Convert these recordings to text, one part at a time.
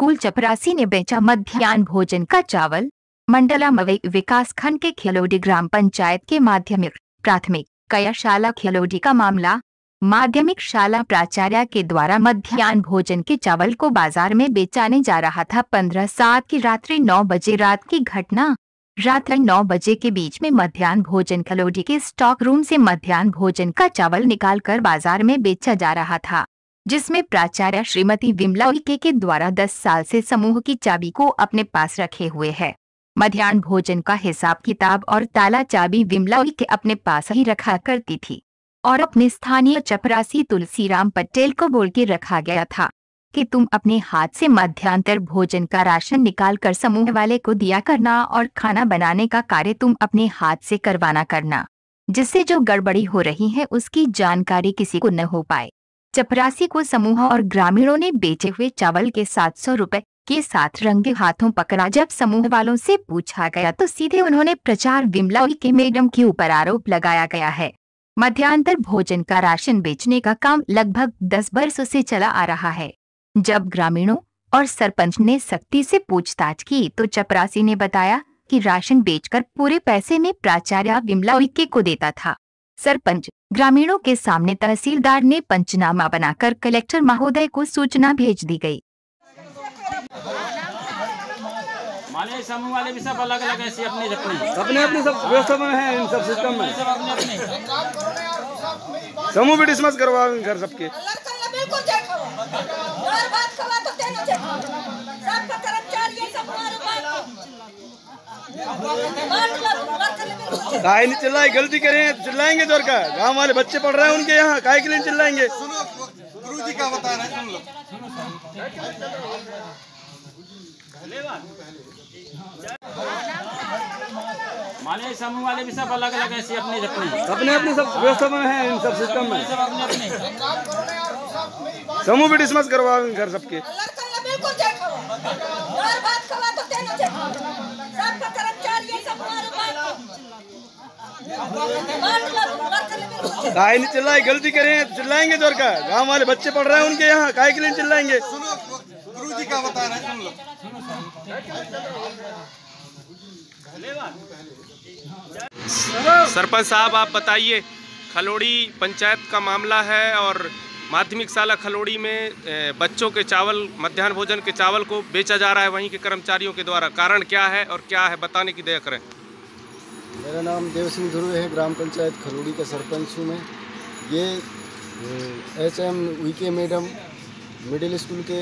School चपरासी ने बेचा मध्यान्ह भोजन का चावल, मंडला मवई विकास खंड के खिलोडी ग्राम पंचायत के माध्यमिक प्राथमिक कयाशाला खिलोडी का मामला, माध्यमिक शाला प्राचार्य के द्वारा मध्यान्ह भोजन के चावल को बाज़ार में बेचाने जा रहा था। पंद्रह सात की रात्रि नौ बजे रात की घटना रात नौ बजे के बीच में मध्यान्ह भोजन खलोडी के स्टॉक रूम से मध्यान्ह भोजन का चावल निकालकर बाज़ार में बेचा जा रहा था। जिसमें प्राचार्य श्रीमती विमला उइके के द्वारा 10 साल से समूह की चाबी को अपने पास रखे हुए है। मध्यान्ह भोजन का हिसाब किताब और ताला चाबी विमला उइके अपने पास ही रखा करती थी। और अपने स्थानीय चपरासी तुलसीराम पटेल को बोल के रखा गया था कि तुम अपने हाथ से मध्यांतर भोजन का राशन निकाल कर समूह वाले को दिया करना और खाना बनाने का कार्य तुम अपने हाथ से करवाना करना, जिससे जो गड़बड़ी हो रही है उसकी जानकारी किसी को न हो पाए। चपरासी को समूह और ग्रामीणों ने बेचे हुए चावल के सात सौ रूपए के साथ रंगे हाथों पकड़ा। जब समूह वालों से पूछा गया तो सीधे उन्होंने प्रचार विमला के मैडम के ऊपर आरोप लगाया गया है। मध्यांतर भोजन का राशन बेचने का काम लगभग दस वर्षों से चला आ रहा है। जब ग्रामीणों और सरपंच ने सख्ती से पूछताछ की तो चपरासी ने बताया कि राशन बेचकर पूरे पैसे में प्राचार्य विमला को देता था। सरपंच ग्रामीणों के सामने तहसीलदार ने पंचनामा बनाकर कलेक्टर महोदय को सूचना भेज दी गई। माने समूह वाले भी सब अलग अलग ऐसे अपने अपने अपने अपने सब व्यवस्था में है इन सब सिस्टम में। सब अपने अपने। समूह भी डिसमस करवा घर सबके लड़का बिल्कुल देखो और बात कवा तो तेनो देखो सब का कर्मचारी सब मारो बात बात लो लड़का बिल्कुल काहे नहीं चिल्लाए गलती करें चिल्लाएँगे ज़ोर का। गाँव वाले बच्चे पढ़ रहे हैं उनके यहाँ काहे के लिए चिल्लाएँगे। गुरु जी क्या बता रहे हैं सुन लो। माने समूह वाले भी सब अलग अलग ऐसे अपने अपने अपने अपने सब व्यवस्था में है इन सब सिस्टम में। सब अपने अपने। समूह भी डिसमस करवा घर सबके लड़का बिल्कुल देखो और बात कवा तो तेनो देखो सब का कर्मचारी सब मारो बात बात लो लड़का बिल्कुल काहे नहीं चिल्लाए गलती करें। तो चिल्लाएँगे ज़ोर का? गाँव वाले बच्चे पढ़ रहे हैं उनके यहाँ। काहे के लिए चिल्लाएँगे? गुरु जी क्या बता रहे हैं सुन लो। सरपंच साहब आप बताइए खलोड़ी पंचायत का मामला है और माध्यमिक शाला खलोड़ी में बच्चों के चावल मध्यान्ह भोजन के चावल को बेचा जा रहा है वहीं के कर्मचारियों के द्वारा। कारण क्या है और क्या है बताने की दया करें। मेरा नाम देव सिंह ध्रुव है ग्राम पंचायत खलोड़ी का सरपंच हूँ मैं। ये एच एम वीके मैडम मिडिल स्कूल के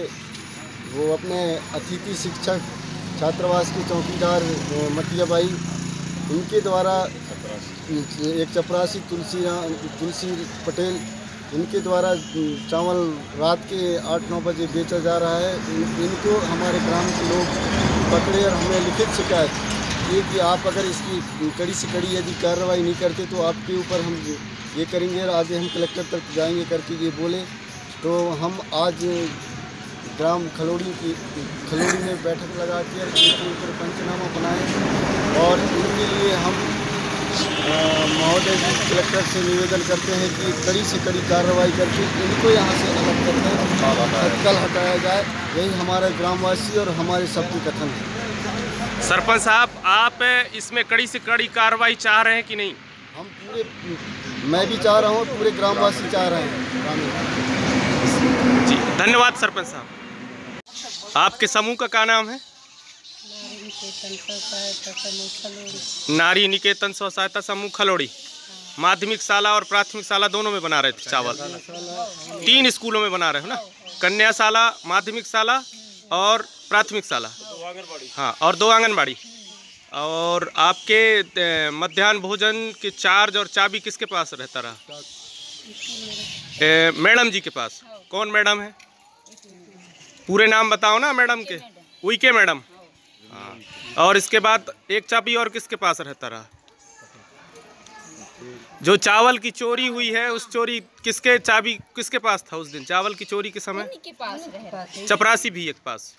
वो अपने अतिथि शिक्षक छात्रावास की चौकीदार अ, मटिया बाई इनके द्वारा एक चपरासी तुलसी तुलसी पटेल इनके द्वारा चावल रात के आठ नौ बजे बेचा जा रहा है। इन, इनको हमारे ग्राम के लोग पकड़े और हमें लिखित शिकायत ये कि आप अगर इसकी कड़ी से कड़ी यदि कार्रवाई नहीं करते तो आपके ऊपर हम ये करेंगे और आगे हम कलेक्टर तक जाएँगे करके ये बोले। तो हम आज ग्राम खलोड़ी की, खलोड़ी में बैठक लगा के इनके ऊपर पंचनामा बनाए और इनके लिए हम महोदय कलेक्टर से निवेदन करते हैं कि कड़ी से कड़ी कार्रवाई करके इनको यहाँ से अलग करके तत्काल हटाया जाए। यही हमारे ग्रामवासी और हमारे सबके कथन है। सरपंच साहब आप इसमें कड़ी से कड़ी कार्रवाई चाह रहे हैं कि नहीं? हम पूरे मैं भी चाह रहा हूँ पूरे ग्रामवासी चाह रहे हैं। जी धन्यवाद सरपंच साहब। आपके समूह का क्या नाम है? नारी निकेतन स्व सहायता समूह खलोड़ी। माध्यमिक शाला और प्राथमिक शाला दोनों में बना रहे थे चावल। तीन स्कूलों में बना रहे हो ना? कन्या शाला माध्यमिक शाला और प्राथमिक शाला। हाँ और दो आंगनबाड़ी। और आपके मध्यान्ह भोजन के चार्ज और चाबी किसके पास रहता रहा? मैडम जी के पास। कौन मैडम है? पूरे नाम बताओ ना मैडम के। उइके मैडम। हाँ। और इसके बाद एक चाबी और किसके पास रहता रहा? जो चावल की चोरी हुई है उस चोरी किसके चाबी किसके पास था उस दिन? चावल की चोरी के समय? के पास चपरासी भी एक पास।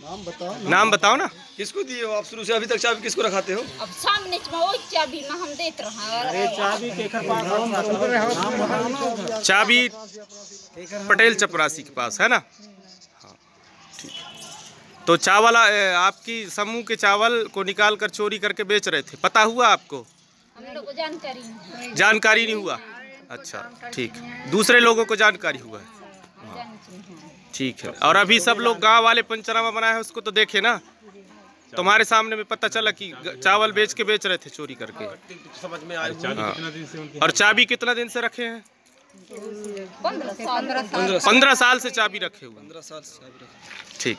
नाम बताओ नाम बताओ ना। किसको दिए हो आप शुरू से? अभी तक चाबी किसको रखाते हो? अब सामने चाबी में हम देत रहा। चाबी पटेल चपरासी के पास है ना? हाँ ठीक। तो चावल आपकी समूह के चावल को निकाल कर चोरी करके बेच रहे थे। पता हुआ आपको? हम लोग को जानकारी नहीं जानकारी नहीं हुआ? अच्छा ठीक। दूसरे लोगों को जानकारी हुआ है। ठीक है। और अभी सब लोग गाँव वाले पंचनामा बनाए हैं उसको तो देखे ना। तुम्हारे सामने में पता चला कि चावल बेच के बेच रहे थे चोरी करके। समझ में आया और चाबी कितना दिन से रखे हैं? पंद्रह साल से चाबी रखे हुए पंद्रह साल से चाबी रखे ठीक।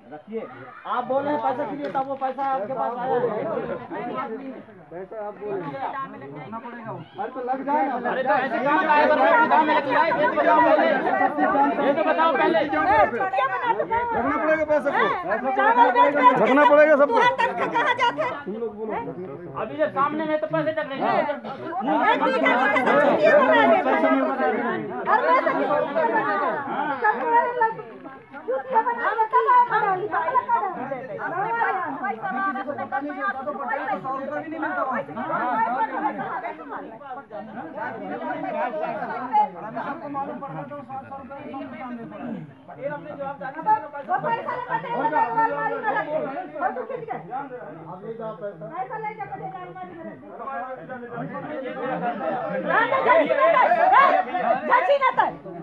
रखिए। आप बोल रहे हैं पैसा दीजिए तब वो पैसा आपके पास आया। है। पैसा आप बोल अरे तो लग जाए अरे तो ऐसे कहाँ आए में आए ये तो बताओ पहले। ये तो बताओ पहले। रखना पड़ेगा पैसे को। रखना पड़ेगा। सबको। कहाँ जाते अभी जब सामने में तो पैसे तक नहीं पढ़ाने से ज़्यादा पढ़ाई तो सौ रुपये भी नहीं मिलता वहाँ मालूम पड़ रहा था सौ रुपये